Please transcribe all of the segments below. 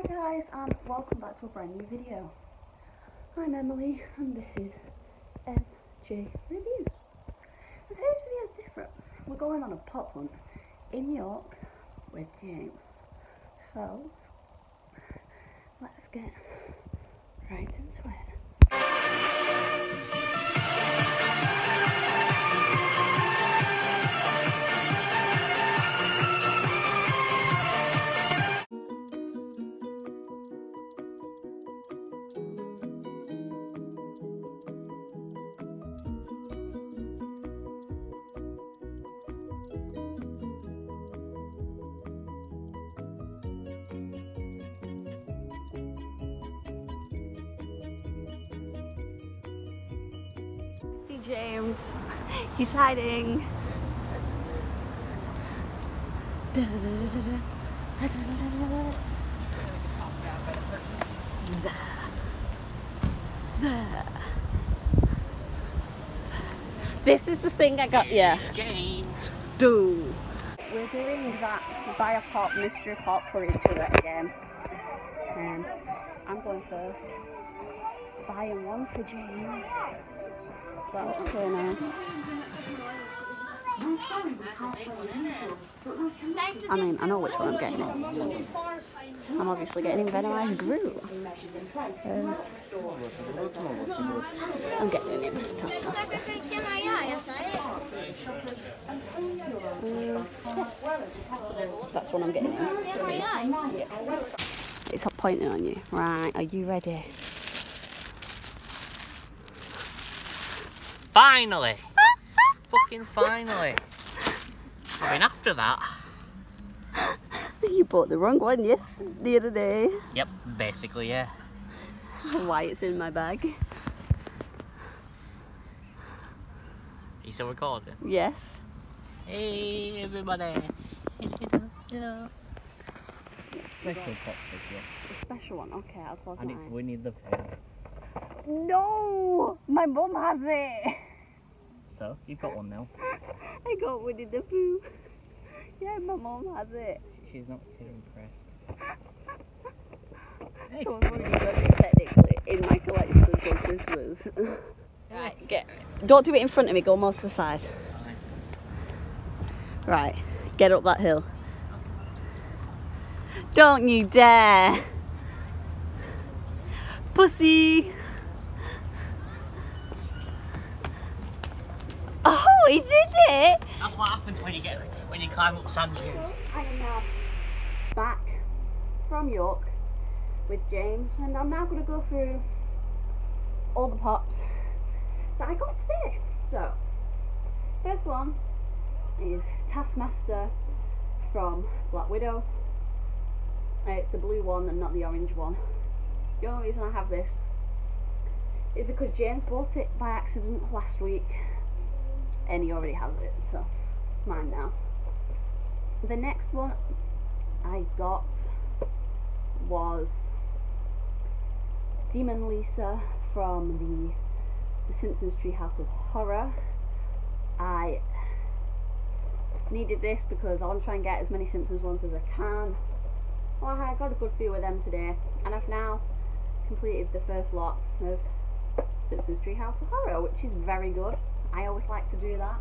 Hi guys and welcome back to a brand new video. I'm Emily and this is MJ Reviews. Today's video is different. We're going on a pop hunt in York with James. So let's get right into James. He's hiding. This is the thing I got yeah. James. Do. We're doing that buy a pop, mystery pop for each other again. And I'm going first. Buying one for James. Now. I mean, I know which one I'm getting. I'm obviously getting Venomized Groot. Um, I'm getting him, Taskmaster. That's what I'm getting. It's not pointing on you. Right, are you ready? Finally. Fucking finally. I mean, after that. You bought the wrong one, yes, the other day. Yep, basically, yeah. Why it's in my bag. You still recording? Yes. Hey, everybody. Hello. Special pop A special one. Okay, I'll close it's eyes. Winnie the. No! My mum has it! So, you've got one now. I got Winnie the Pooh. Yeah, my mum has it. She's not too impressed. So I've already got it technically in my collection until Christmas. right, get. Don't do it in front of me, go more to the side. Right, get up that hill. Don't you dare! Pussy! Oh, he did it! That's what happens when you get when you climb up sand dunes. I am now back from York with James, and I'm now going to go through all the pops that I got today. So, first one is Taskmaster from Black Widow. Uh, it's the blue one and not the orange one. The only reason I have this is because James bought it by accident last week and he already has it, so it's mine now. The next one I got was Demon Lisa from the The Simpsons Treehouse of Horror. I needed this because I want to try and get as many Simpsons ones as I can. Well, I got a good few of them today, and I've now completed the first lot of Simpsons Treehouse of Horror, which is very good. I always like to do that.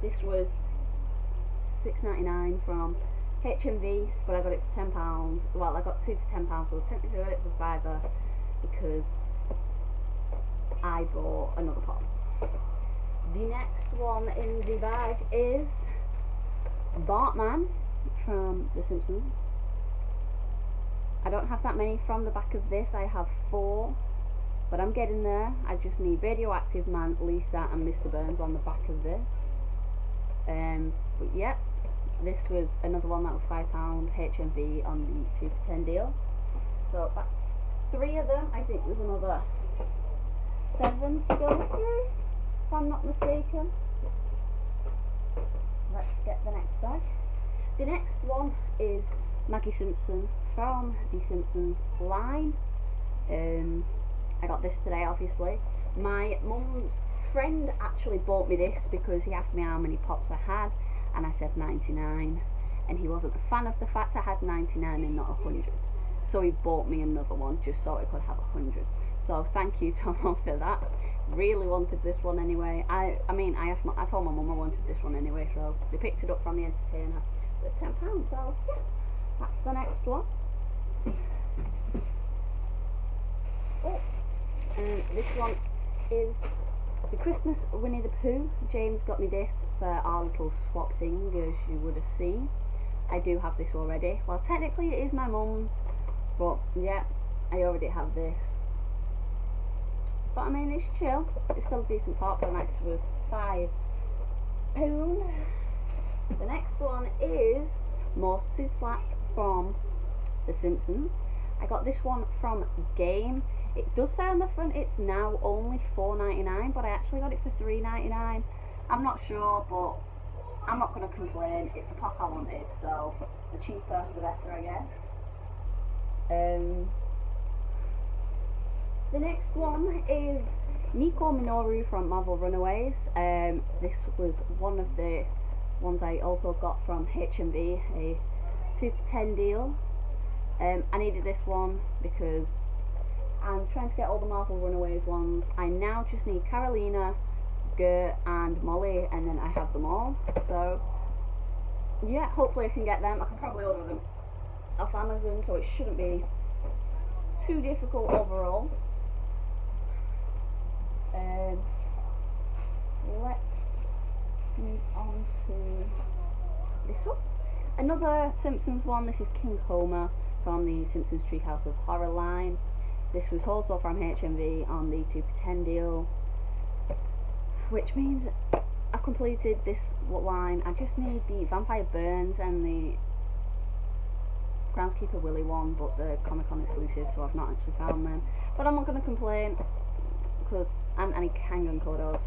This was £6.99 from HMV, but I got it for ten pounds. Well, I got two for ten pounds, so technically I got it for fiver because I bought another pot. The next one in the bag is Bartman from The Simpsons. I don't have that many from the back of this. I have four, but I'm getting there. I just need Radioactive Man, Lisa, and Mr. Burns on the back of this. Um, but yep, this was another one that was five pound HMV on the two for ten deal. So that's three of them. I think there's another seven to go through, if I'm not mistaken. Let's get the next bag. The next one is Maggie Simpson from the Simpsons line. Um, I got this today, obviously. My mum's friend actually bought me this because he asked me how many pops I had, and I said 99. And he wasn't a fan of the fact I had 99 and not 100. So he bought me another one just so I could have a hundred. So thank you to mum for that. Really wanted this one anyway. I I mean I asked my, I told my mum I wanted this one anyway, so they picked it up from the entertainer for ten pounds. So yeah, that's the next one. Oh, and this one is the Christmas Winnie the Pooh. James got me this for our little swap thing, as you would have seen. I do have this already. Well, technically it is my mum's, but yeah, I already have this. But I mean, it's chill. It's still a decent pop. The next was five pound. The next one is Moe Szyslak from The Simpsons. I got this one from Game. It does say on the front it's now only four ninety nine, but I actually got it for three ninety nine. I'm not sure, but I'm not going to complain. It's a pack I wanted, so the cheaper the better, I guess. Um, the next one is Nico Minoru from Marvel Runaways. Um, this was one of the ones I also got from HMV, a 2 for 10 deal. Um, I needed this one because I'm trying to get all the Marvel Runaways ones. I now just need Karolina, Gert and Molly and then I have them all. So yeah, hopefully I can get them. I can probably order them off Amazon so it shouldn't be too difficult overall. Um, let's move on to this one. Another Simpsons one. This is King Homer from the Simpsons Treehouse of Horror line. This was also from HMV on the 2 for 10 deal, which means I've completed this line. I just need the Vampire Burns and the Groundskeeper Willie one, but the Comic Con exclusive, so I've not actually found them. But I'm not going to complain because and any Kang and Kodos.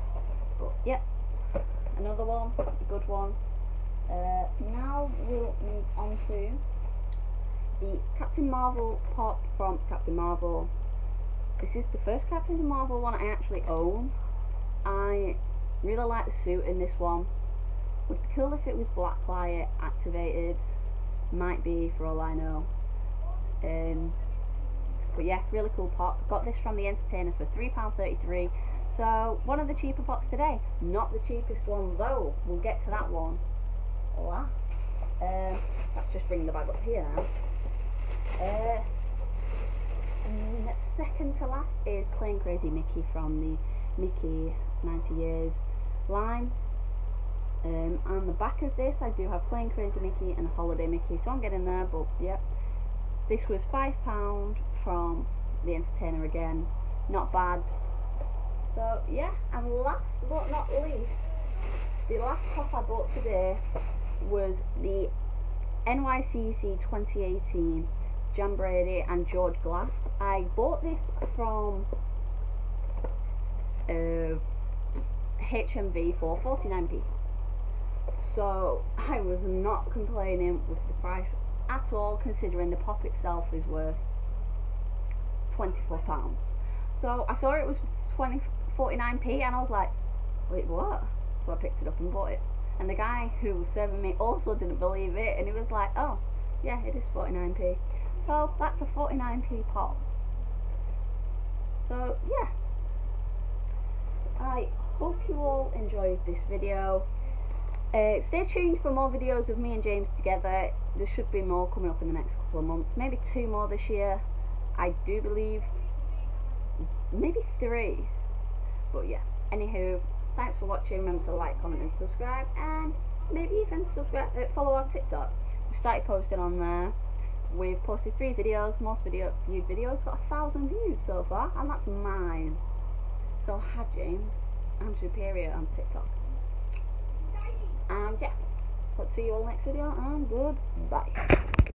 But yeah, another one, a good one. Uh, now we'll move on to the Captain Marvel pop from Captain Marvel. This is the first Captain Marvel one I actually own. I really like the suit in this one. Would be cool if it was Blacklight activated. Might be for all I know. Um, but yeah, really cool pop. Got this from the Entertainer for £3.33. So one of the cheaper pots today. Not the cheapest one though. We'll get to that one last. Um, let's just bring the bag up here now. Uh, second to last is Plane Crazy Mickey from the Mickey 90 Years line. Um, on the back of this I do have Plane Crazy Mickey and Holiday Mickey, so I'm getting there, but yep. This was £5 from the Entertainer again, not bad. So yeah, and last but not least, the last pop I bought today was the NYCC 2018 Jan Brady and George Glass. I bought this from uh, HMV for 49p. So I was not complaining with the price at all considering the pop itself is worth 24 pounds. So I saw it was 20 49p and I was like, wait what? So I picked it up and bought it. And the guy who was serving me also didn't believe it and he was like, oh yeah it is 49p. So that's a 49p pop. So yeah. I hope you all enjoyed this video. Uh, stay tuned for more videos of me and James together. There should be more coming up in the next couple of months. Maybe two more this year. I do believe. Maybe three. But yeah. Anywho, thanks for watching. Remember to like, comment and subscribe. And maybe even subscribe, uh, follow our TikTok. We started posting on there. We've posted three videos. Most video viewed videos got a thousand views so far. And that's mine. So hi James. I'm superior on TikTok. And yeah, let's see you all next video and goodbye.